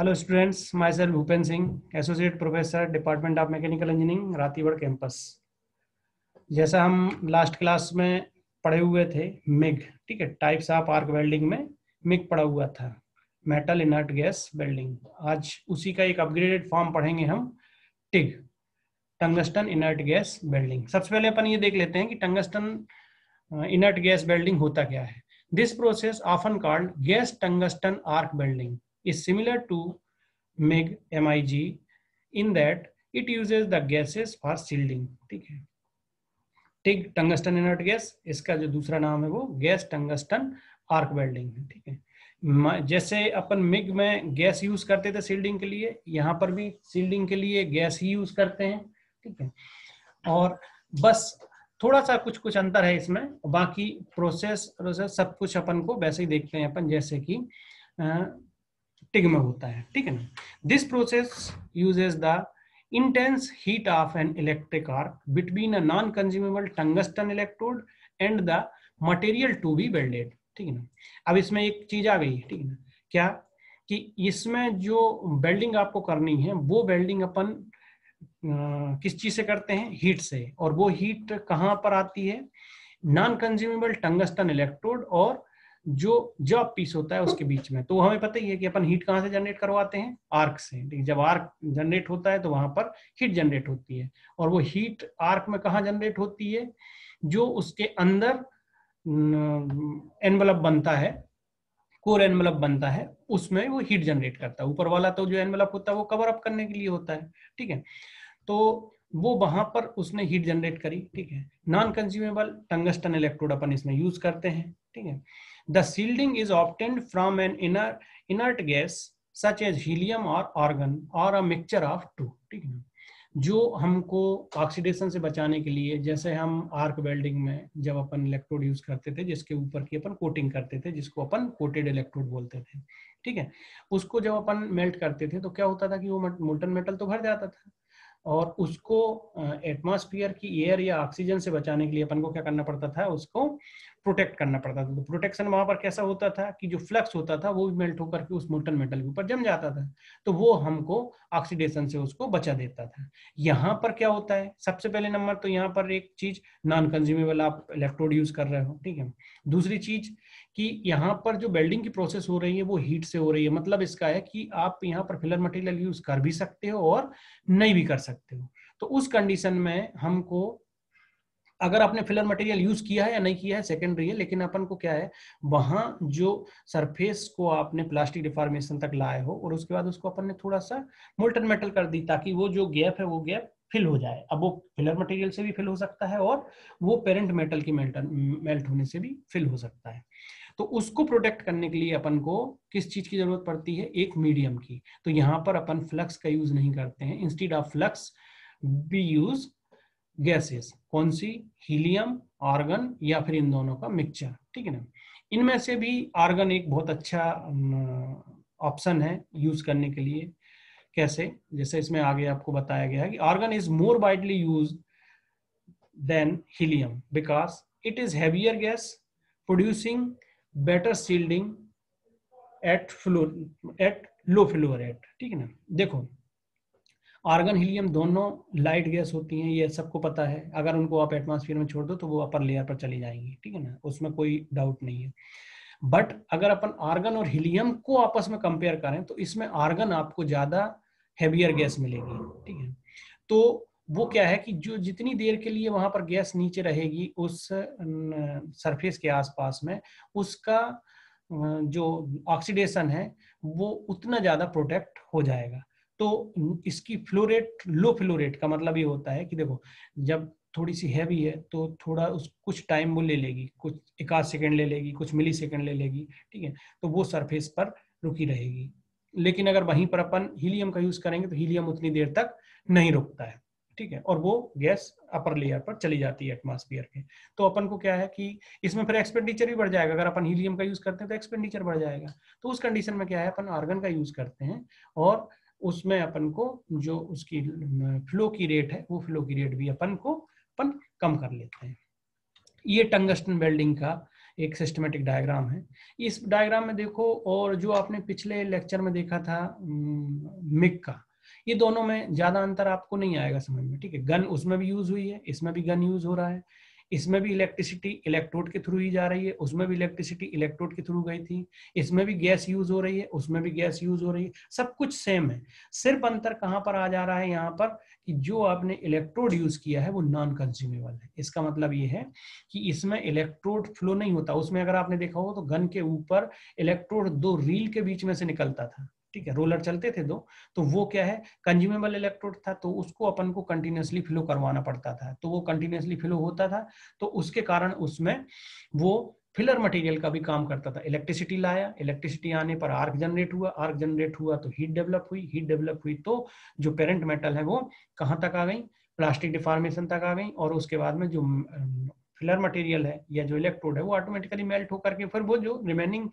Hello students my sir Bhupen Singh associate professor department of mechanical engineering Ratigarh campus जैसा हम last class में पढ़े हुए थे मिग ठीक है? टाइप्स ऑफ़ आर्क वेल्डिंग में मिग पढ़ा हुआ था मेटल इनर्ट गैस वेल्डिंग आज उसी का एक अपग्रेडेड फॉर्म पढ़ेंगे हम TIG tungsten inert gas welding सबसे पहले अपन ये देख लेते हैं कि टंगस्टन इनर्ट गैस वेल्डिंग होता क्या है? This process often called gas tungsten arc welding is similar to MIG, MIG in that it uses the gases for shielding. ठीक है टिग टंगस्टन इनर्ट गैस इसका जो दूसरा नाम है वो गैस टंगस्टन आर्क वेल्डिंग है ठीक है जैसे अपन मिग में गैस यूज़ करते थे सील्डिंग के लिए यहाँ पर भी सील्डिंग के लिए गैस ही यूज़ करते हैं ठीक है और बस थोड़ा सा कुछ कुछ अंतर है इसमें बाकी प्रोसेस प्रोसेस सब कुछ अपन को वैसे ही देखते हैं अपन जैसे कि टिग में होता है, ठीक है ना? This process uses the intense heat of an electric arc between a non consumable tungsten electrode and the material to be welded ठीक है ना? अब इसमें एक चीज़ आ गई, ठीक है ना? क्या? कि इसमें जो वेल्डिंग आपको करनी है, वो वेल्डिंग अपन किस चीज़ से करते हैं? हीट से। और वो हीट कहाँ पर आती है? नॉन कंज्यूमेबल टंगस्टन इलेक्ट्रोड और जो जॉब पीस होता है उसके बीच में। तो हमें पता ही है कि अपन हीट कहाँ से जनरेट करवाते हैं? आर्क से। जब आर्क जनरेट होता है तो वहाँ पर हीट जनरेट होती है। और वो हीट आर्क में कहा जनरेट होती है? जो उसके अंदर एनवलप बनता है कोर एनवलप बनता है, उसमें वो हीट जनरेट करता है। ऊपर वाला तो जो एनवलप होता है वो कवर अप करने के लिए होता है। ठीक है? तो वो वहाँ पर उसने हीट जनरेट करी ठीक है? नॉन कंज्यूमेबल टंगस्टन इलेक्ट्रोड अपन इसमें यूज़ करते हैं ठीक है? The shielding is obtained from an inert, inert gas such as helium or argon or a mixture of two. ठीक है? जो हमको ऑक्सीडेशन से बचाने के लिए जैसे हम आर्क वेल्डिंग में जब अपन इलेक्ट्रोड यूज़ करते थे जिसके ऊपर की अपन कोटिंग करते थे जिसको अपन कोटेड इलेक्ट्रोड बोलते थे ठीक है? उसको जब अपन मेल्ट करते थे तो क्या होता था कि वो मोल्टन मेटल तो भर जाता था। और उसको एटमॉस्फियर की एयर या ऑक्सीजन से बचाने के लिए अपन को क्या करना पड़ता था, उसको प्रोटेक्ट करना पड़ता था। तो प्रोटेक्शन वहाँ पर कैसा होता था कि जो फ्लक्स होता था, वो भी मेल्ट होकर के उस मोल्टन मेटल के ऊपर जम जाता था। तो वो हमको ऑक्सीडेशन से उसको बचा देता था। यहाँ पर क्या होता है, सबसे पहले नंबर तो यहाँ पर एक चीज़ नॉन कंज्यूमेबल आप इलेक्ट्रोड यूज़ कर रहे हो, ठीक है? दूसरी चीज़ कि यहाँ पर जो वेल्डिंग की प्रोसेस हो रही है, वो हीट से हो रही है। मतलब इसका है कि आप यहाँ पर फिलर मटेरियल यूज़ कर भी सकते हो और नहीं भी कर सकते। हो। तो उस कंडीशन में हमको, अगर आपने फिलर मटेरियल यूज़ किया है या नहीं किया है सेकेंडरी है, लेकिन अपन को क्या है, वहाँ जो सरफेस को आपने प्लास्टिक डिफॉर्मेशन तक लाए हो, और उसके बाद उसको अपन ने थोड़ा सा मोल्टन मेटल कर दी ताकि वो जो गैप है, वो गैप फिल हो जाए। अब वो फिलर मटेरियल से भी फिल हो सकता है और वो पेरेंट मेटल की मेल्ट होने से भी फिल हो सकता है। तो उसको प्रोटेक्ट करने के लिए अपन को किस चीज़ की ज़रूरत पड़ती है? एक मीडियम की। तो यहाँ पर अपन फ्लक्स का यूज़ नहीं करते हैं। Instead of flux we use gases कौन सी? हीलियम आर्गन या फिर इन दोनों का मिक्सचर ठीक है ना? इनमें से भी आर्गन एक बहुत अच्छा ऑप्शन है यूज़ करने के लिए। कैसे? जैसे इसमें आगे आपको बताया गया है कि argon is more widely use than helium because it is heavier gas producing better shielding at flow at low flow rate ठीक है ना? देखो आर्गन हीलियम दोनों लाइट गैस होती हैं, ये सबको पता है। अगर उनको आप एटमॉस्फेयर में छोड़ दो तो वो अपर लेयर पर चली जाएँगी, ठीक है ना? उसमें कोई डाउट नहीं है। बट अगर अपन आर्गन और हीलियम को आपस में कंपेयर करें तो इसमें आर्गन आपको ज़्यादा हैवियर गैस मिलेगी, ठीक है? तो वो क्या है कि जो जितनी देर के लिए वहाँ पर गैस नीचे रहेगी उस सरफेस के आसपास में, उसका जो ऑक्सीडेशन है, वो उतना ज़्यादा प्रोटेक्ट हो जाएगा। तो इसकी फ्लोरेट लो फ्लोरेट का मतलब ये होता है कि देखो, जब थोड़ी सी हैवी है तो थोड़ा उस, कुछ टाइम वो ले लेगी, कुछ, एक आध सेकेंड ले लेगी, कुछ मिली सेकेंड ले लेगी, ठीक है? तो वो सरफेस पर रुकी रहेगी। लेकिन अगर वहीं पर अपन हीलियम का यूज़ करेंगे तो हीलियम उतनी देर तक नहीं रुकता है। ठीक है? और वो गैस अपर लेयर पर चली जाती है एटमॉस्फेयर के तो अपन को क्या है कि इसमें फिर एक्सपेंडिचर भी बढ़ जाएगा। अगर अपन हीलियम का यूज़ करते हैं तो एक्सपेंडिचर बढ़ जाएगा। तो उस कंडीशन में क्या है, अपन आर्गन का यूज़ करते हैं और उसमें अपन को जो उसकी फ्लो की रेट है, वो फ्लो की रेट भी अपन को, अपन कम कर लेते हैं। ये टंगस्टन वेल्डिंग का एक सिस्टमेटिक डायग्राम है। इस डायग्राम में देखो, और जो आपने पिछले लेक्चर में देखा था मिक का ये दोनों में ज़्यादा अंतर आपको नहीं आएगा समझ में, ठीक है? गन उसमें भी यूज़ हुई है, इसमें भी गन यूज़ हो रहा है। इसमें भी इलेक्ट्रिसिटी इलेक्ट्रोड के थ्रू ही जा रही है, उसमें भी इलेक्ट्रिसिटी इलेक्ट्रोड के थ्रू गई थी, इसमें भी गैस यूज़ हो रही है, उसमें भी गैस यूज़ हो रही है, सब कुछ सेम है। सिर्फ़ अंतर कहाँ पर आ जा रहा है यहाँ पर कि जो आपने इलेक्ट्रोड यूज़ किया है वो नॉन कंज्यूमेबल है। इसका मतलब ये है कि इसमें इलेक्ट्रोड फ्लो नहीं होता। उसमें अगर आपने देखा हो तो गन के ऊपर इलेक्ट्रोड दो रील के बीच में से निकलता था। ठीक है, रोलर चलते थे दो तो वो क्या है कंज्यूमेबल इलेक्ट्रोड था तो उसको अपन को कंटिन्यूसली फ्लो करवाना पड़ता था। तो वो कंटिन्यूसली फ्लो होता था तो उसके कारण उसमें वो फिलर मटेरियल का भी काम करता था। इलेक्ट्रिसिटी लाया इलेक्ट्रिसिटी आने पर आर्क जनरेट हुआ आर्क जनरेट हुआ तो हीट डेवलप हुई हीट डेवलप हुई तो जो पेरेंट मेटल है वो कहाँ तक आ गई? प्लास्टिक डिफॉर्मेशन तक आ गई, और उसके बाद में जो फिलर मटेरियल है, या जो इलेक्ट्रोड है, वो ऑटोमेटिकली मेल्ट होकर के फिर वो जो रिमेनिंग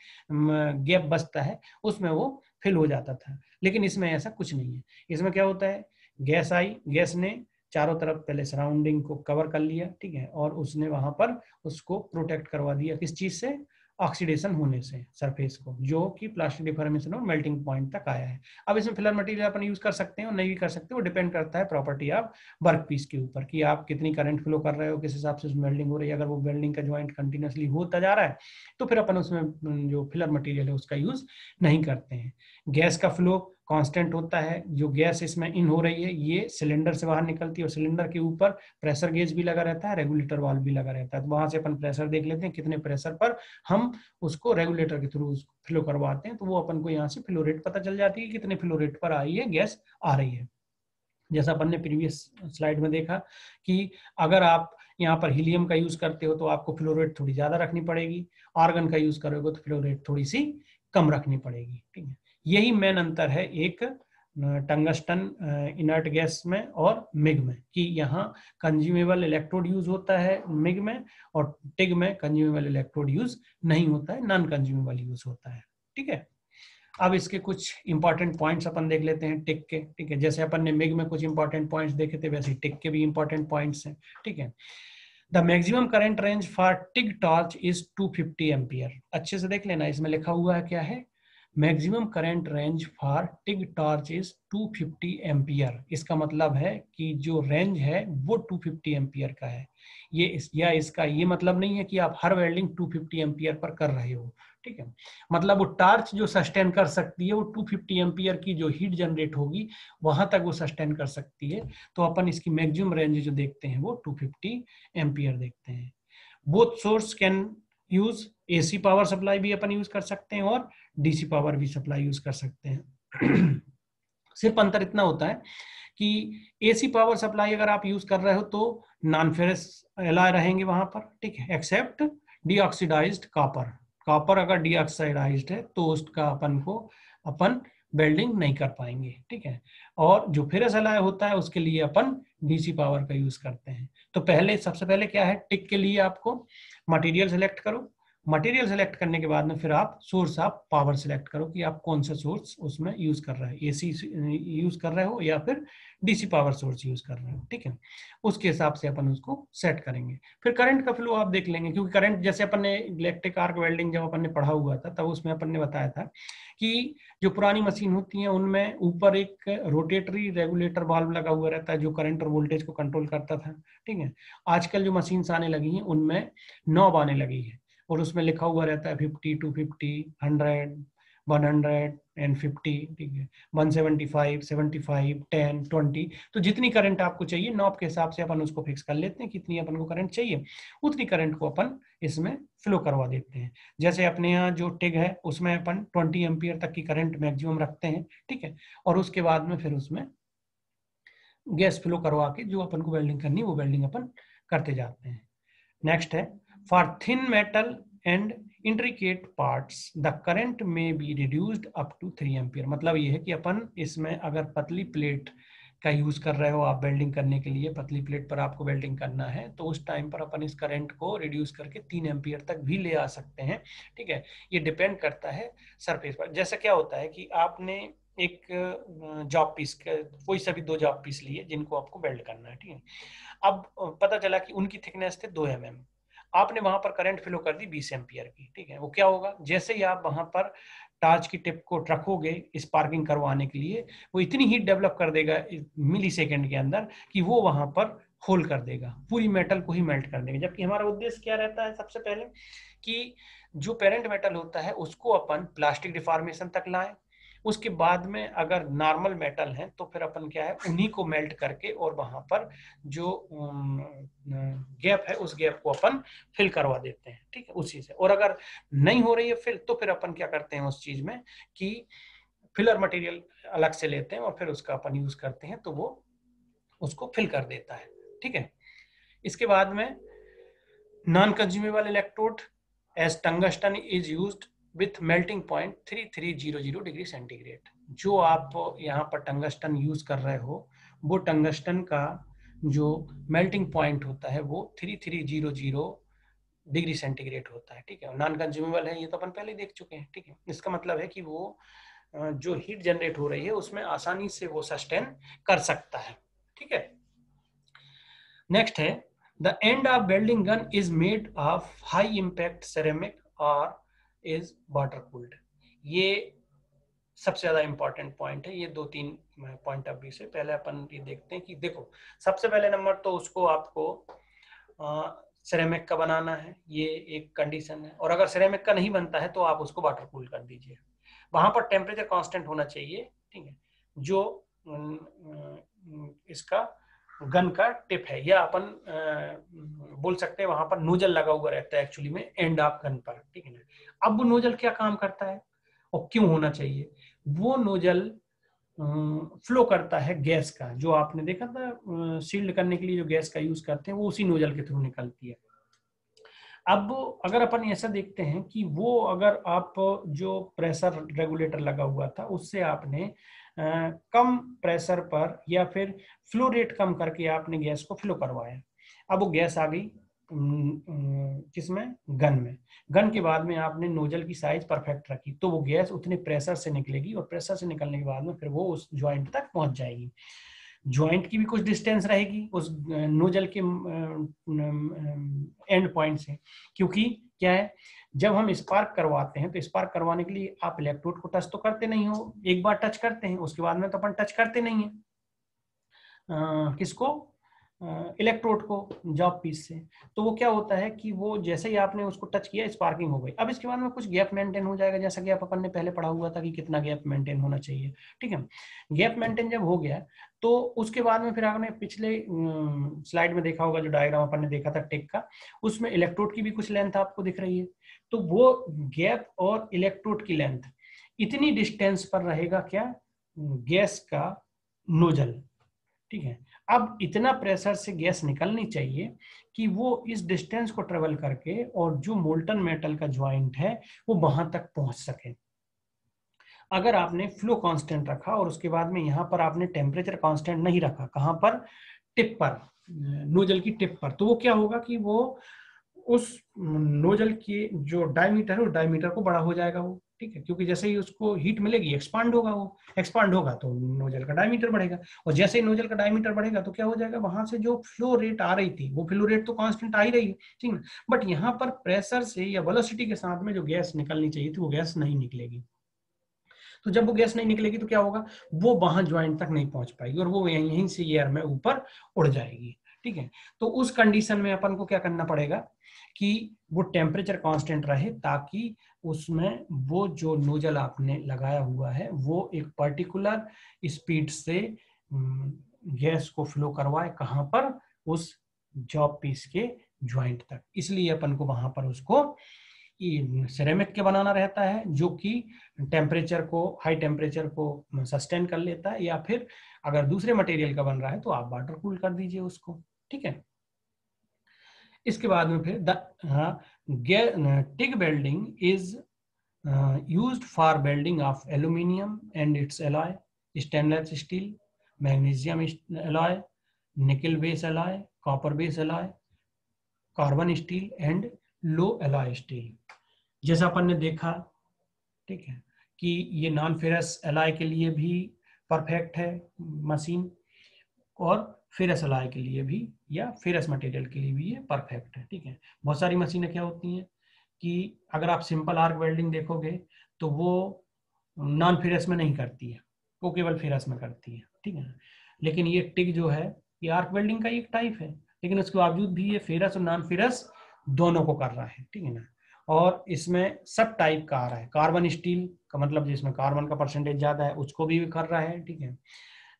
गैप बचता है, उसमें वो फिल हो जाता था। लेकिन इसमें ऐसा कुछ नहीं है। इसमें क्या होता है? गैस आई, गैस ने चारों तरफ़ पहले सराउंडिंग को कवर कर लिया, ठीक है? और उसने वहाँ पर उसको प्रोटेक्ट करवा दिया। किस चीज़ से? ऑक्सीडेशन होने से सरफेस को, जो कि प्लास्टिक डिफॉर्मेशन और मेल्टिंग पॉइंट तक आया है। अब इसमें फिलर मटेरियल अपन यूज़ कर सकते हैं और नहीं भी कर सकते, वो डिपेंड करता है प्रॉपर्टी ऑफ़ वर्क पीस के ऊपर कि आप कितनी करंट फ्लो कर रहे हो, किस हिसाब से वेल्डिंग हो रही है। अगर वो वेल्डिंग का ज्वाइंट कंटिन्यूसली होता जा रहा है तो फिर अपन उसमें जो फिलर मटीरियल है उसका यूज़ नहीं करते हैं। गैस का फ्लो कांस्टेंट होता है, जो गैस इसमें इन हो रही है, ये सिलेंडर से बाहर निकलती है और सिलेंडर के ऊपर प्रेशर गेज भी लगा रहता है रेगुलेटर वाल्व भी लगा रहता है। तो वहाँ से अपन प्रेशर देख लेते हैं कितने प्रेशर पर हम उसको रेगुलेटर के थ्रू फ्लो करवाते हैं तो वो अपन को यहाँ से फ्लो रेट पता चल जाती है कितने फ्लो रेट पर आई है गैस आ रही है। जैसा अपन ने प्रीवियस स्लाइड में देखा कि अगर आप यहाँ पर हीलियम का यूज़ करते हो तो आपको फ्लोरेट थोड़ी ज़्यादा रखनी पड़ेगी आर्गन का यूज़ करोगे तो फ्लोरेट थोड़ी सी कम रखनी पड़ेगी, ठीक है। यही मेन अंतर है एक टंगस्टन इनर्ट गैस में और मिग में कि यहाँ कंज्यूमेबल इलेक्ट्रोड यूज़ होता है मिग में और टिग में कंज्यूमेबल इलेक्ट्रोड यूज़ नहीं होता है नॉन कंज्यूमेबल यूज़ होता है, ठीक है? अब इसके कुछ इंपॉर्टेंट पॉइंट्स अपन देख लेते हैं टिक के, ठीक है? जैसे अपन ने मिग में कुछ इंपॉर्टेंट पॉइंट्स देखे थे, वैसे टिक के भी इंपॉर्टेंट पॉइंट्स हैं, ठीक है? The maximum current range for TIG torch is 250 ampere अच्छे से देख लेना, इसमें लिखा हुआ है क्या है? Maximum current range for TIG torch is 250 ampere. इसका मतलब है कि जो रेंज है वो 250 एम्पियर का है। ये इस, या इसका ये मतलब नहीं है कि आप हर वेल्डिंग 250 एम्पियर पर कर रहे हो ठीक है? मतलब वो टार्च जो सस्टेन कर सकती है वो 250 एम्पियर की जो हीट जनरेट होगी वहाँ तक वो सस्टेन कर सकती है। तो अपन इसकी मैक्सिमम रेंज जो देखते हैं वो 250 एम्पियर देखते हैं। Both source can use AC power supply भी अपन यूज़ कर सकते हैं और डीसी पावर भी सप्लाई यूज़ कर सकते हैं। सिर्फ़ अंतर इतना होता है कि एसी पावर सप्लाई अगर आप यूज़ कर रहे हो तो नॉन फेरस एलाय रहेंगे वहाँ पर, ठीक है? एक्सेप्ट डीऑक्सीडाइज्ड कॉपर कॉपर अगर डीऑक्साइडाइज्ड है तो उसका अपन को अपन वेल्डिंग नहीं कर पाएँगे, ठीक है? और जो फेरस एलाय होता है उसके लिए अपन डीसी पावर का यूज़ करते हैं। तो पहले, सबसे पहले क्या है? टिक के लिए आपको मटेरियल सेलेक्ट करो। मटेरियल सेलेक्ट करने के बाद में फिर आप सोर्स ऑफ़ पावर सेलेक्ट करो कि आप कौन सा सोर्स उसमें यूज़ कर रहे हैं। एसी यूज़ कर रहे हो या फिर डीसी पावर सोर्स यूज़ कर रहे हो, ठीक है? उसके हिसाब से अपन उसको सेट करेंगे। फिर करंट का फ्लो आप देख लेंगे, क्योंकि करंट जैसे अपन ने इलेक्ट्रिक आर्क वेल्डिंग जब अपन ने पढ़ा हुआ था, तब उसमें अपन ने बताया था कि जो पुरानी मशीन होती है, उनमें ऊपर एक रोटेटरी रेगुलेटर वाल्व लगा हुआ रहता है, जो करंट और वोल्टेज को कंट्रोल करता था, ठीक है? आजकल जो मशीन आने लगी हैं, उनमें नॉब आने लगी है। और उसमें लिखा हुआ रहता है fifty two fifty hundred one hundred and fifty ठीक है। One seventy five seventy five ten twenty तो जितनी करंट आपको चाहिए नॉब के हिसाब से अपन उसको फिक्स कर लेते हैं, कितनी अपन को करंट चाहिए, उतनी करंट को अपन इसमें फ्लो करवा देते हैं। जैसे अपने यहाँ जो टिग है, उसमें अपन ट्वेंटी एम्पियर तक की करंट मैक्सिमम रखते हैं, ठीक है। और उसके बाद में फिर उसमें गैस फ्लो करवा के जो अपन को वेल्डिंग करनी है, वो वेल्डिंग अपन करते जाते हैं। नेक्स्ट है for thin metal and intricate parts the current may be reduced up to three ampere मतलब ये है कि अपन इसमें अगर पतली प्लेट का यूज़ कर रहे हो आप वेल्डिंग करने के लिए, पतली प्लेट पर आपको वेल्डिंग करना है तो उस टाइम पर अपन इस करंट को रिड्यूस करके तीन एम्पियर तक भी ले आ सकते हैं। ठीक है? ये डिपेंड करता है सरफेस पर। जैसा क्या होता है कि आपने एक जॉब पीस कोई सभी दो जॉब पीस लिए जिनको आपको वेल्ड करना है। ठीक है? अब पता चला कि उनकी थिकनेस थे दो एम mm. आपने वहाँ पर करंट फ्लो कर दी बीस एम्पियर की, ठीक है? वो क्या होगा? जैसे ही आप वहाँ पर टार्च की टिप को रखोगे स्पार्किंग करवाने के लिए, वो इतनी हीट डेवलप कर देगा मिली सेकेंड के अंदर कि वो वहाँ पर होल कर देगा, पूरी मेटल को ही मेल्ट कर देगा। जबकि हमारा उद्देश्य क्या रहता है सबसे पहले कि जो पेरेंट मेटल होता है उसको अपन प्लास्टिक डिफॉर्मेशन तक लाएँ उसके बाद में अगर नॉर्मल मेटल है तो फिर अपन क्या है, उन्हीं को मेल्ट करके और वहाँ पर जो गैप है, उस गैप को अपन फिल करवा देते हैं, ठीक है, उसी से। और अगर नहीं हो रही है फिल तो फिर अपन क्या करते हैं उस चीज़ में कि फिलर मटेरियल अलग से लेते हैं और फिर उसका अपन यूज़ करते हैं तो वो उसको फिल कर देता है, ठीक है। इसके बाद में non consumable electrode as tungsten is used with melting point three three zero zero degree centigrade जो आप यहाँ पर टंगस्टन यूज़ कर रहे हो, वो टंगस्टन का जो मेल्टिंग पॉइंट होता है, वो three three zero zero degree centigrade होता है, ठीक है? नॉन कंज्यूमेबल है, ये तो अपन पहले देख चुके हैं, ठीक है? इसका मतलब है कि वो जो हीट जनरेट हो रही है, उसमें आसानी से वो सस्टेन कर सकता है, ठीक है? नेक्स्ट है the end of welding gun is made of high impact ceramic और इज़ वाटर कूल्ड ये सबसे ज़्यादा इंपॉर्टेंट पॉइंट है। ये दो तीन पॉइंट व्यू से पहले अपन ये देखते हैं कि देखो, सबसे पहले नंबर तो उसको आपको सिरेमिक का बनाना है। ये एक कंडीशन है। और अगर सिरेमिक का नहीं बनता है तो आप उसको वाटर कूल कर दीजिए। वहाँ पर टेम्परेचर कांस्टेंट होना चाहिए, ठीक है? जो इसका गन का टिप है। या अपन बोल सकते हैं वहाँ पर नोजल लगा हुआ रहता है एक्चुअली में एंड ऑफ़ गन पर, ठीक है ना? अब वो नोजल क्या काम करता है? और क्यों होना चाहिए? वो नोजल फ्लो करता है गैस का, जो आपने देखा था सील्ड करने के लिए जो गैस का यूज़ करते हैं, वो उसी नोजल के थ्रू निकलती है। अब अगर अपन ऐसा देखते हैं कि वो अगर आप जो प्रेशर रेगुलेटर लगा हुआ था, उससे आपने कम प्रेशर पर या फिर फ्लो रेट कम करके आपने गैस को फ्लो करवाया। अब वो गैस आ गई किसमें? गन में। गन के बाद में आपने नोजल की साइज़ परफेक्ट रखी तो वो गैस उतने प्रेशर से निकलेगी और प्रेशर से निकलने के बाद में फिर वो उस ज्वाइंट तक पहुँच जाएगी। ज्वाइंट की भी कुछ डिस्टेंस रहेगी उस नोजल के एंड पॉइंट से। क्योंकि क्या है जब हम स्पार्क करवाते हैं तो स्पार्क करवाने के लिए आप इलेक्ट्रोड को टच तो करते नहीं हो एक बार टच करते हैं उसके बाद में तो अपन टच करते नहीं है। आ, किसको? इलेक्ट्रोड को जॉब पीस से। तो वो क्या होता है कि वो जैसे ही आपने उसको टच किया, स्पार्किंग हो गई। अब इसके बाद में कुछ गैप मेंटेन हो जाएगा, जैसा कि आप अपन ने पहले पढ़ा हुआ था कि कितना गैप मेंटेन होना चाहिए, ठीक है? गैप मेंटेन जब हो गया तो उसके बाद में फिर आपने पिछले स्लाइड में देखा होगा, जो डायग्राम अपन ने देखा था टेक का, उसमें इलेक्ट्रोड की भी कुछ लेंथ आपको दिख रही है। तो वो गैप और इलेक्ट्रोड की लेंथ इतनी डिस्टेंस पर रहेगा क्या? गैस का नोजल। ठीक है? अब इतना प्रेशर से गैस निकलनी चाहिए कि वो इस डिस्टेंस को ट्रेवल करके और जो मोल्टन मेटल का ज्वाइंट है, वो वहाँ तक पहुँच सके। अगर आपने फ्लो कांस्टेंट रखा और उसके बाद में यहाँ पर आपने टेम्परेचर कांस्टेंट नहीं रखा, कहाँ पर? टिप पर, नोजल की टिप पर तो वो क्या होगा कि वो उस नोजल की जो डायमीटर है, वो डायमीटर को बड़ा हो जाएगा वो। ठीक है? क्योंकि जैसे ही उसको हीट मिलेगी एक्सपांड होगा वो। एक्सपांड होगा तो नोजल का डायमीटर बढ़ेगा। और जैसे ही नोजल का डायमीटर बढ़ेगा तो क्या हो जाएगा? वहाँ से जो फ्लो रेट आ रही थी, वो फ्लो रेट तो कांस्टेंट आ ही रही है, ठीक है बट यहाँ पर प्रेशर से या वेलोसिटी के साथ में जो गैस निकलनी चाहिए थी, वो गैस नहीं निकलेगी। तो जब वो गैस नहीं निकलेगी तो क्या होगा? वो वहाँ ज्वाइंट तक नहीं पहुँच पाएगी और वो यहीं से एयर में ऊपर उड़ जाएगी, ठीक है? तो उस कंडीशन में अपन को क्या करना पड़ेगा? कि वो टेम्परेचर कांस्टेंट रहे ताकि उसमें वो जो नोजल आपने लगाया हुआ है, वो एक पर्टिकुलर स्पीड से गैस को फ्लो करवाए कहाँ पर? उस जॉब पीस के ज्वाइंट तक। इसलिए अपन को वहाँ पर उसको सिरेमिक के बनाना रहता है, जो कि टेम्परेचर को हाई टेम्परेचर को सस्टेन कर लेता है या फिर अगर दूसरे मटेरियल का बन रहा है तो आप वाटर कूल कर दीजिए उसको, ठीक है? इसके बाद में फिर TIG welding is used for welding of aluminium and its alloy, stainless steel, magnesium alloy, nickel base alloy, copper base alloy, carbon steel and low alloy steel. जैसा अपन ने देखा, ठीक है, कि ये नॉन फेरस एलॉय के लिए भी परफेक्ट है मशीन और फेरस अलाय के लिए भी या फेरस मटेरियल के लिए भी ये परफेक्ट है, ठीक है? बहुत सारी मशीनें क्या होती हैं कि अगर आप सिंपल आर्क वेल्डिंग देखोगे तो वो नॉन फेरस में नहीं करती है, वो केवल फेरस में करती है, ठीक है? लेकिन ये टिक जो है, ये आर्क वेल्डिंग का एक टाइप है, लेकिन उसके बावजूद भी ये फेरस और नॉन फेरस दोनों को कर रहा है, ठीक है ना? और इसमें सब टाइप का आ रहा है कार्बन स्टील का मतलब जिसमें कार्बन का परसेंटेज ज़्यादा है, उसको भी कर रहा है, ठीक है?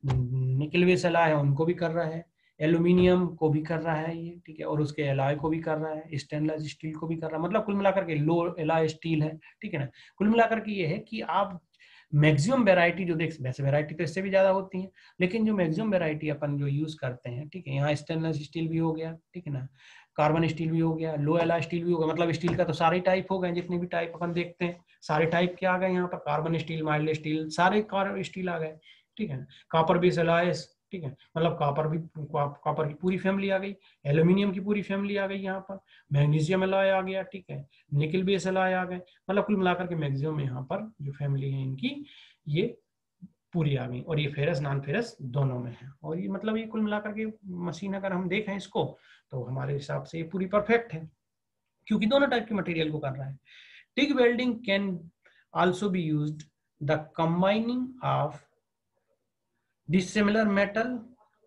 निकल वे सला है, उनको भी कर रहा है। एल्यूमिनियम को भी कर रहा है ये, ठीक है, और उसके एलाय को भी कर रहा है, स्टेनलेस स्टील को भी कर रहा है। मतलब कुल मिलाकर के लो एलाय स्टील है, ठीक है ना? कुल मिलाकर के ये है कि आप मैक्सिमम वेराइटी जो देख, वैसे वेराइटी तो इससे भी ज़्यादा होती है, लेकिन जो मैक्सिमम वेराइटी अपन जो यूज़ करते हैं, ठीक है, यहाँ स्टेनलेस स्टील भी हो गया, ठीक है ना? कार्बन स्टील भी हो गया, लो एला स्टील भी हो गया मतलब स्टील का तो सारे टाइप हो गए जितने भी टाइप अपन देखते हैं, सारे टाइप के आ गए यहाँ पर, कार्बन स्टील, माइल्ड स्टील, सारे कार्बन स्टील आ गए। ठीक है? कापर बेस एलायस ठीक है? मतलब कापर भी कापर की पूरी फैमिली आ गई एल्यूमिनियम की पूरी फैमिली आ गई यहाँ पर मैग्नीशियम एलाय आ गया, ठीक है? निकल बेस एलाय आ गए मतलब कुल मिलाकर के मैक्सिमम यहाँ पर जो फैमिली है इनकी, ये पूरी आ गई और ये फेरस नॉन फेरस दोनों में है। और ये मतलब ये कुल मिलाकर के मशीन अगर हम देखें इसको तो हमारे हिसाब से ये पूरी परफेक्ट है, क्योंकि दोनों टाइप के मटेरियल को कर रहा है। TIG welding can also be used the combining of dissimilar metal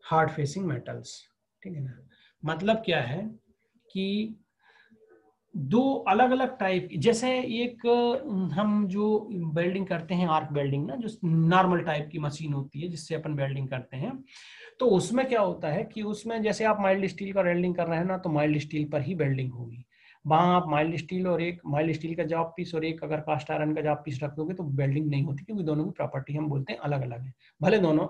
hard facing metals ठीक है ना? मतलब क्या है कि दो अलग अलग टाइप जैसे एक, हम जो वेल्डिंग करते हैं आर्क वेल्डिंग ना, जो नॉर्मल टाइप की मशीन होती है, जिससे अपन वेल्डिंग करते हैं तो उसमें क्या होता है कि उसमें जैसे आप माइल्ड स्टील का वेल्डिंग कर रहे हैं ना तो माइल्ड स्टील पर ही वेल्डिंग होगी। वहाँ आप माइल्ड स्टील और एक माइल्ड स्टील का जॉब पीस और एक अगर कास्ट आयरन का जॉब पीस रख दोगे तो वेल्डिंग नहीं होती, क्योंकि दोनों की प्रॉपर्टी हम बोलते हैं अलग अलग है। भले दोनों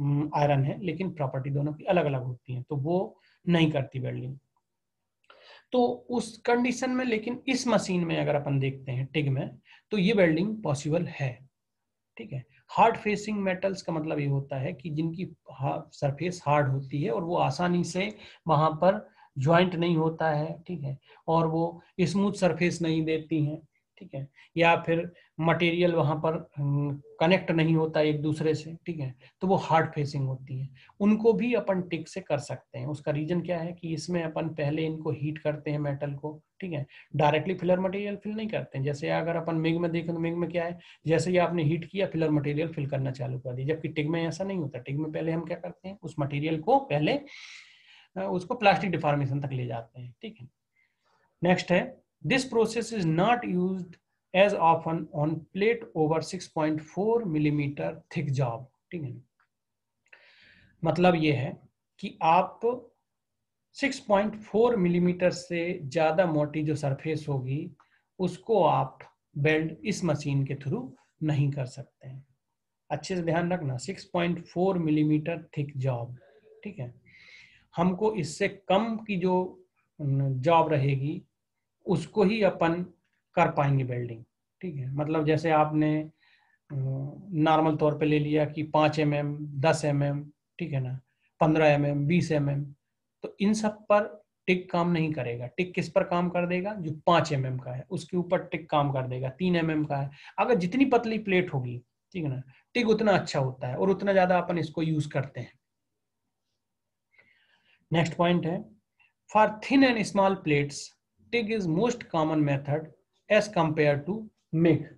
आयरन है, लेकिन प्रॉपर्टी दोनों की अलग अलग होती है तो वो नहीं करती वेल्डिंग। तो उस कंडीशन में, लेकिन इस मशीन में अगर अपन देखते हैं, टिग में तो ये वेल्डिंग पॉसिबल है, ठीक है? हार्ड फेसिंग मेटल्स का मतलब ये होता है कि जिनकी सरफेस हार्ड होती है और वो आसानी से वहाँ पर ज्वाइंट नहीं होता है, ठीक है? और वो स्मूथ सरफेस नहीं देती हैं ठीक है? या फिर मटेरियल वहाँ पर कनेक्ट नहीं होता एक दूसरे से, ठीक है? तो वो हार्ड फेसिंग होती है। उनको भी अपन टिक से कर सकते हैं। उसका रीजन क्या है कि इसमें अपन पहले इनको हीट करते हैं मेटल को, ठीक है? डायरेक्टली फिलर मटेरियल फिल नहीं करते हैं। जैसे अगर अपन मिग में देखें तो मिग में क्या है? जैसे ही आपने हीट किया फिलर मटेरियल फिल करना चालू कर दिया। जबकि टिग में ऐसा नहीं होता। टिग में पहले हम क्या करते हैं? उस मटेरियल को पहले उसको प्लास्टिक डिफॉर्मेशन तक ले जाते हैं, ठीक है? नेक्स्ट है this process is not used as often on plate over 6.4 millimetre thick job ठीक है मतलब ये है कि आप 6.4 मिलीमीटर से ज़्यादा मोटी जो सरफेस होगी, उसको आप बेल्ड इस मशीन के थ्रू नहीं कर सकते हैं। अच्छे से ध्यान रखना 6.4 मिलीमीटर थिक जॉब ठीक है? हमको इससे कम की जो जॉब रहेगी उसको ही अपन कर पाएँगे वेल्डिंग ठीक है? मतलब जैसे आपने नॉर्मल तौर पे ले लिया कि पाँच एम एम दस एम एम ठीक है ना? पंद्रह एम एम बीस एम एम तो इन सब पर टिक काम नहीं करेगा। टिक किस पर काम कर देगा? जो पाँच एम एम का है, उसके ऊपर टिक काम कर देगा। तीन एम एम का है। अगर जितनी पतली प्लेट होगी, ठीक है ना? टिक उतना अच्छा होता है और उतना ज़्यादा अपन इसको यूज़ करते हैं। नेक्स्ट पॉइंट है for thin and small plates TIG is most common method as compare to MIG.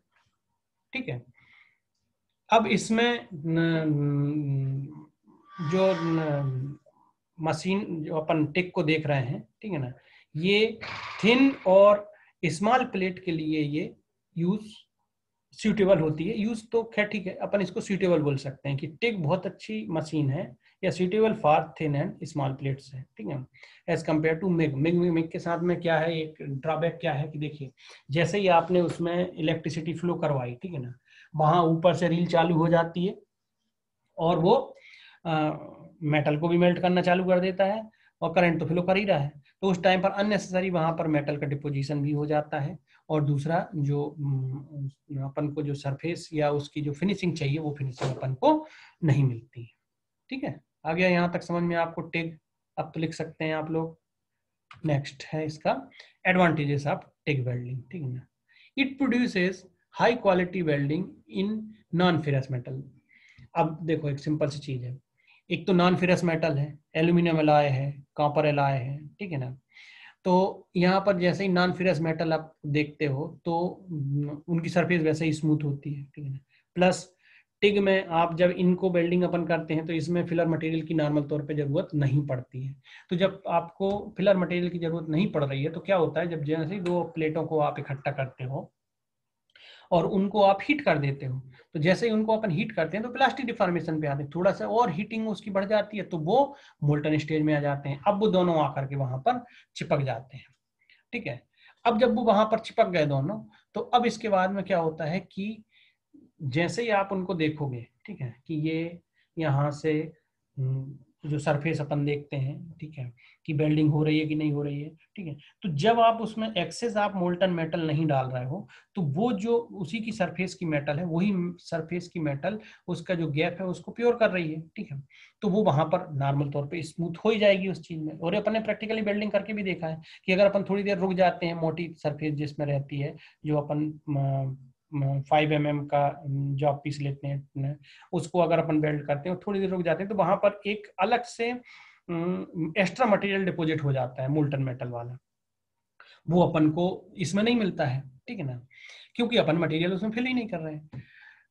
ठीक है? अब इसमें जो मशीन, जो अपन टिक को देख रहे हैं, ठीक है ना? ये थिन और स्मॉल प्लेट के लिए ये यूज़ सूटेबल होती है। यूज़ तो खैर ठीक है, अपन इसको सूटेबल बोल सकते हैं कि टिक बहुत अच्छी मशीन है या suitable for thin and small plates है ठीक है? As compare to MIG MIG MIG के साथ में क्या है एक ड्रॉबैक क्या है कि देखिए जैसे ही आपने उसमें इलेक्ट्रिसिटी फ्लो करवाई ठीक है ना वहाँ ऊपर से रील चालू हो जाती है और वो आ, मेटल को भी मेल्ट करना चालू कर देता है और करंट तो फ्लो कर ही रहा है। तो उस टाइम पर अननेसेसरी वहाँ पर मेटल का डिपोजिशन भी हो जाता है और दूसरा जो अपन को जो सरफेस या उसकी जो फिनिशिंग चाहिए वो फिनिशिंग अपन को नहीं मिलती ठीक है? आ गया यहाँ तक समझ में आपको टिग अब तो लिख सकते हैं आप लोग। नेक्स्ट है इसका। एडवांटेजेस ऑफ़ टिग वेल्डिंग ठीक है ना? It produces high quality welding in non ferrous metal अब देखो, एक सिंपल सी चीज़ है। एक तो नॉन फिरस मेटल है एल्यूमिनियम एलाय है कॉपर एलाय है, ठीक है ना? तो यहाँ पर जैसे ही नॉन फिरस मेटल आप देखते हो तो उनकी सरफेस वैसे ही स्मूथ होती है, ठीक है ना? प्लस टिग में आप जब इनको वेल्डिंग अपन करते हैं तो इसमें फिलर मटेरियल की नॉर्मल तौर पे ज़रूरत नहीं पड़ती है। तो जब आपको फिलर मटेरियल की ज़रूरत नहीं पड़ रही है तो क्या होता है, जब जैसे दो प्लेटों को आप इकट्ठा करते हो और उनको आप हीट कर देते हो तो जैसे ही उनको अपन हीट करते हैं तो प्लास्टिक डिफॉर्मेशन पे आते हैं। थोड़ा सा और हीटिंग उसकी बढ़ जाती है तो वो मोल्टन स्टेज में आ जाते हैं। अब वो दोनों आकर के वहाँ पर चिपक जाते हैं। ठीक है? अब जब वो वहाँ पर चिपक गए दोनों तो अब इसके बाद में क्या होता है कि जैसे ही आप उनको देखोगे ठीक है कि ये यहाँ से हम्म, जो सरफेस अपन देखते हैं ठीक है कि बेल्डिंग हो रही है कि नहीं हो रही है ठीक है तो जब आप उसमें एक्सेस आप मोल्टन मेटल नहीं डाल रहे हो तो वो जो उसी की सरफेस की मेटल है वही सरफेस की मेटल उसका जो गैप है उसको प्योर कर रही है ठीक है तो वो वहाँ पर नॉर्मल तौर पे स्मूथ हो ही जाएगी उस चीज़ में। और अपन प्रैक्टिकली बेल्डिंग करके भी देखा है कि अगर अपन थोड़ी देर रुक जाते हैं मोटी सरफेस जिसमें रहती है जो अपन फाइव एम mm का जो आप पीस लेते हैं उसको अगर अपन बेल्ट करते हैं थोड़ी देर रुक जाते हैं तो वहाँ पर एक अलग से एक्स्ट्रा मटेरियल डिपोजिट हो जाता है मोल्टन मेटल वाला। वो अपन को इसमें नहीं मिलता है, ठीक है ना? क्योंकि अपन मटेरियल उसमें फिल ही नहीं कर रहे हैं।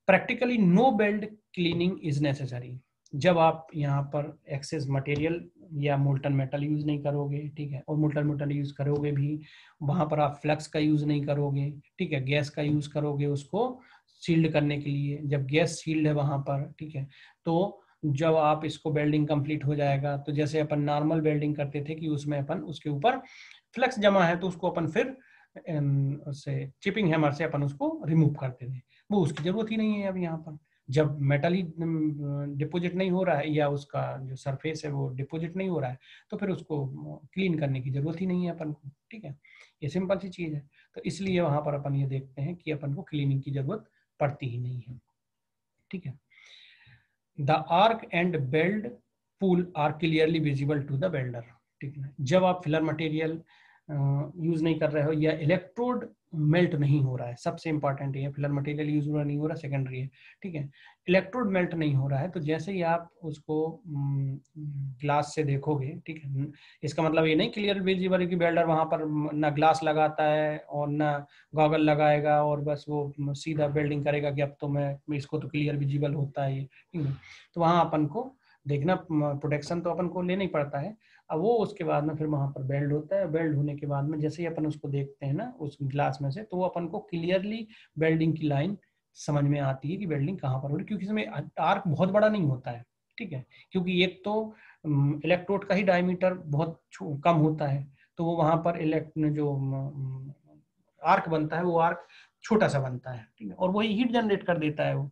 Practically no weld cleaning is necessary जब आप यहाँ पर एक्सेस मटेरियल या मोल्टन मेटल यूज़ नहीं करोगे, ठीक है? और मोल्टन मेटल यूज़ करोगे भी, वहाँ पर आप फ्लक्स का यूज़ नहीं करोगे, ठीक है? गैस का यूज़ करोगे उसको सील्ड करने के लिए। जब गैस सील्ड है वहाँ पर, ठीक है? तो जब आप इसको वेल्डिंग कंप्लीट हो जाएगा तो जैसे अपन नॉर्मल वेल्डिंग करते थे कि उसमें अपन उसके ऊपर फ्लक्स जमा है तो उसको अपन फिर से चिपिंग हैमर से अपन उसको रिमूव करते थे। वो उसकी ज़रूरत ही नहीं है अब यहाँ पर। जब मेटल ही डिपोजिट नहीं हो रहा है या उसका जो सरफेस है वो डिपोजिट नहीं हो रहा है तो फिर उसको क्लीन करने की ज़रूरत ही नहीं है अपन को, ठीक है? ये सिंपल सी चीज़ है। तो इसलिए वहाँ पर अपन ये देखते हैं कि अपन को क्लीनिंग की ज़रूरत पड़ती ही नहीं है, ठीक है? The arc and weld pool are clearly visible to the welder ठीक है? जब आप फिलर मटेरियल यूज़ नहीं कर रहे हो या इलेक्ट्रोड मेल्ट नहीं हो रहा है। सबसे इंपॉर्टेंट ये फिलर मटेरियल यूज़ हो रहा नहीं हो रहा सेकेंडरी है, ठीक है? इलेक्ट्रोड मेल्ट नहीं हो रहा है तो जैसे ही आप उसको ग्लास से देखोगे, ठीक है? इसका मतलब ये नहीं क्लियर विजिबल की बेल्डर वहाँ पर ना ग्लास लगाता है और ना गॉगल लगाएगा और बस वो सीधा बिल्डिंग करेगा कि अब तो मैं, इसको तो क्लियर विजिबल होता है ये ठीक है? तो वहाँ अपन को देखना प्रोटेक्शन तो अपन को लेना ही पड़ता है। अब वो उसके बाद में फिर वहाँ पर बेल्ड होता है। बेल्ड होने के बाद में जैसे ही अपन उसको देखते हैं ना, उस ग्लास में से तो वो अपन को क्लियरली बेल्डिंग की लाइन समझ में आती है कि बेल्डिंग कहाँ पर हो रही क्योंकि इसमें आर्क बहुत बड़ा नहीं होता है, ठीक है? क्योंकि एक तो इलेक्ट्रोड का ही डायमीटर बहुत कम होता है। तो वो वहाँ पर इलेक्ट जो आर्क बनता है, वो आर्क छोटा सा बनता है, ठीक है? और वही हीट जनरेट कर देता है वो।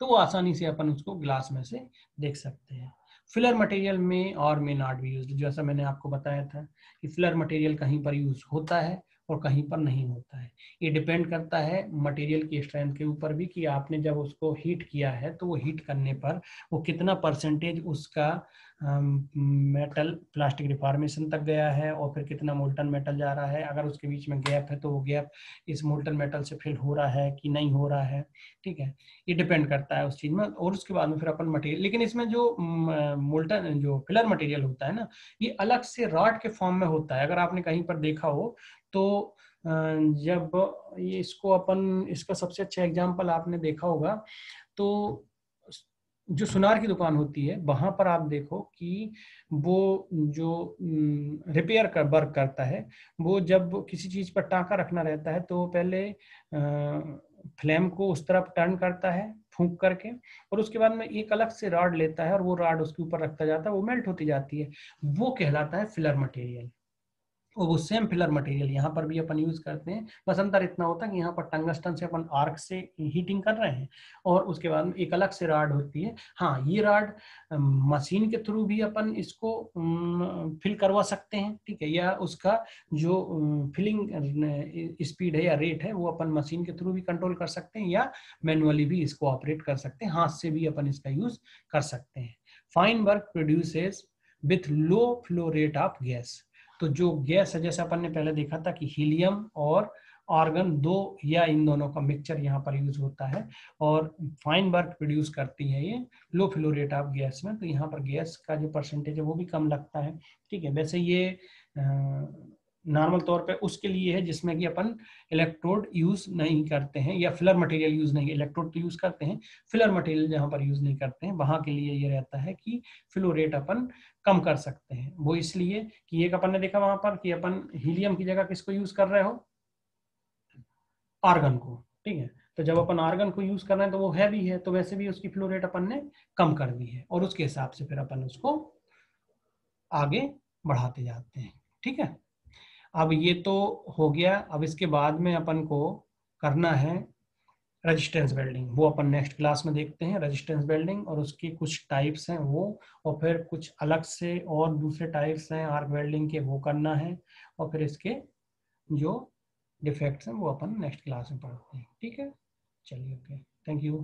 तो वो आसानी से अपन उसको ग्लास में से देख सकते हैं। फिलर मटेरियल में और मे नॉट भी यूज़ जैसा मैंने आपको बताया था कि फिलर मटेरियल कहीं पर यूज़ होता है। और कहीं पर नहीं होता है। ये डिपेंड करता है मटेरियल की स्ट्रेंथ के ऊपर भी कि आपने जब उसको हीट किया है तो वो हीट करने पर वो कितना परसेंटेज उसका मेटल प्लास्टिक रिफॉर्मेशन तक गया है और फिर कितना मोल्टन मेटल जा रहा है। अगर उसके बीच में गैप है तो वो गैप इस मोल्टन मेटल से फिल हो रहा है कि नहीं हो रहा है, ठीक है? ये डिपेंड करता है उस चीज़ में और उसके बाद में फिर अपन मटेरियल लेकिन इसमें जो मोल्टन जो फिलर मटेरियल होता है ना, ये अलग से रॉड के फॉर्म में होता है। अगर आपने कहीं पर देखा हो तो जब ये इसको अपन, इसका सबसे अच्छा एग्ज़ाम्पल आपने देखा होगा तो जो सुनार की दुकान होती है, वहाँ पर आप देखो कि वो जो रिपेयर कर वर्क करता है, वो जब किसी चीज़ पर टाका रखना रहता है तो पहले फ्लेम को उस तरफ़ टर्न करता है, फूंक करके, और उसके बाद में एक अलग से रॉड लेता है, और वो रॉड उसके ऊपर रखता जाता है, वो मेल्ट होती जाती है। वो कहलाता है फिलर मटेरियल वो सेम फिलर मटेरियल यहाँ पर भी अपन यूज़ करते हैं। बस अंतर इतना होता है कि यहाँ पर टंगस्टन से अपन आर्क से हीटिंग कर रहे हैं और उसके बाद एक अलग से राड होती है। हाँ ये राड मशीन के थ्रू भी अपन इसको फिल करवा सकते हैं, ठीक है? या उसका जो फिलिंग स्पीड है या रेट है, वो अपन मशीन के थ्रू भी कंट्रोल कर सकते हैं या मैनुअली भी इसको ऑपरेट कर सकते हैं। हाथ से भी अपन इसका यूज़ कर सकते हैं। Fine work produces with low flow rate of gas तो जो गैस है, जैसे अपन ने पहले देखा था कि हीलियम और आर्गन दो या इन दोनों का मिक्सचर यहाँ पर यूज़ होता है और फाइन वर्क प्रोड्यूस करती है ये low flow rate of gas में। तो यहाँ पर गैस का जो परसेंटेज है वो भी कम लगता है। ठीक है, वैसे ये नॉर्मल तौर पे उसके लिए है जिसमें कि अपन इलेक्ट्रोड यूज़ नहीं करते हैं या फिलर मटेरियल यूज़ नहीं इलेक्ट्रोड तो यूज़ करते हैं फिलर मटेरियल जहाँ पर यूज़ नहीं करते हैं, वहाँ के लिए ये रहता है कि फ्लो रेट अपन कम कर सकते हैं। वो इसलिए कि एक अपन ने देखा वहाँ पर कि अपन हीलियम की जगह किसको यूज़ कर रहे हो? आर्गन को, ठीक है? तो जब अपन आर्गन को यूज़ कर रहे हैं तो वो है भी है तो वैसे भी उसकी फ्लो रेट अपन ने कम कर दी है और उसके हिसाब से फिर अपन उसको आगे बढ़ाते जाते हैं, ठीक है? अब ये तो हो गया, अब इसके बाद में अपन को करना है रेजिस्टेंस वेल्डिंग वो अपन नेक्स्ट क्लास में देखते हैं रेजिस्टेंस वेल्डिंग और उसकी कुछ टाइप्स हैं वो, और फिर कुछ अलग से और दूसरे टाइप्स हैं आर्क वेल्डिंग के वो करना है, और फिर इसके जो डिफेक्ट्स हैं वो अपन नेक्स्ट क्लास में पढ़ते हैं। ठीक है? चलिए ओके थैंक यू